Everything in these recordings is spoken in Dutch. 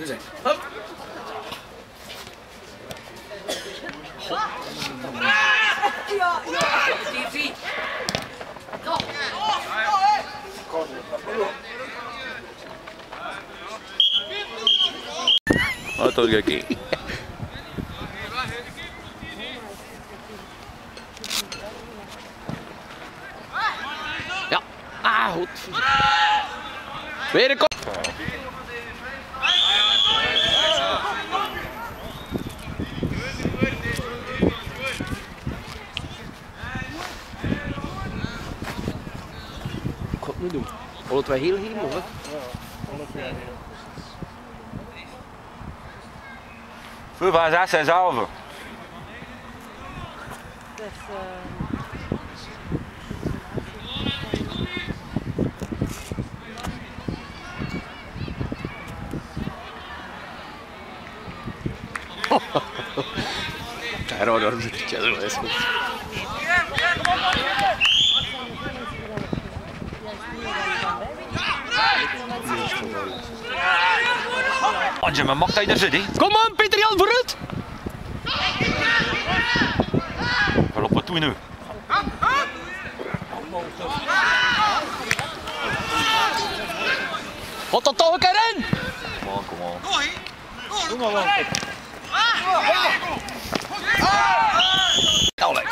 Nu zijn. TV. Wat toch gekkie. Ja. Ah, goed. Weer een kop. Ik ga het Alle twee heel heel mooi. Voor van zes en zeven. Claro, no, ya lo es. Anje, maar mag hij daar zitten? Kom aan, Pieter Jan vooruit! Wel op wat doen nu? Wat dat toch een keer in? Kom on, kom on. Nou,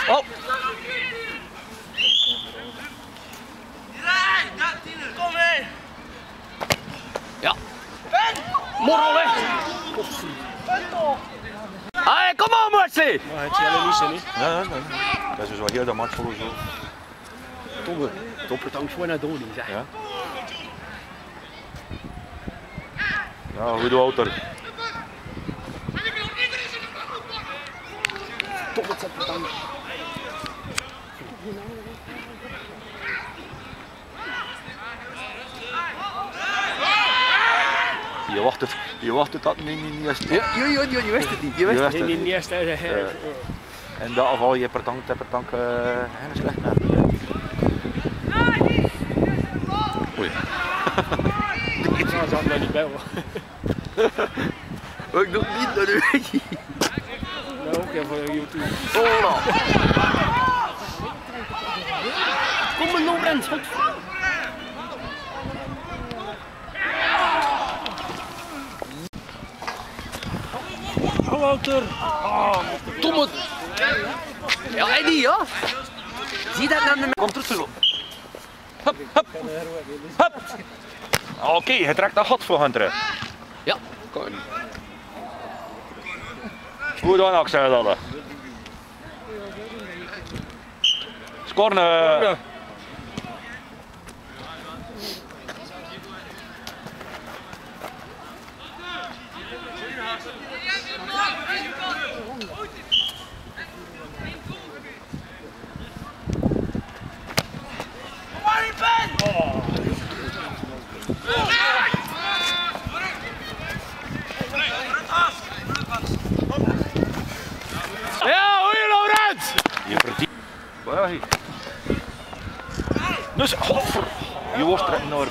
oh. Ja. Morrel weg. Hey, kom aan, Marcy. Maar het niet zo niet. Nee, nee, nee. Dat is dus wel heel de match volgens mij. Tomme, topper dank voor naar Doni, zeg. Ja. Ja, goede auto. Top het Je wacht het, je wacht het dat niet, niet, niet eens. Ja, ja, ja, ja, je wist het niet. Je wist Je het het. niet eerst. hè. En daar val je per tank, per tank, eh, hele slecht naar. Oei. Ik zat daar niet bij hoor. niet. Ik doe het niet naar de weg. Nou, ook even voor YouTube. Hola. Kom maar, Lorenz. Wat Oh, Wouter. Tomme. Ja, Eddie, ja. Zie dat nou? Kom terug zo. Hup, hup, hup. Oké, hij trekt dat gat voor terug. Ja, kom. Goed dan, Axel. dat. Scorne. Je verdient. Hier. Dus. Je wordt er enorm.